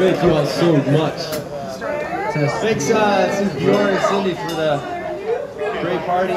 Thank you all so much. Thanks uh, to Bjorn and Cindy for the great party.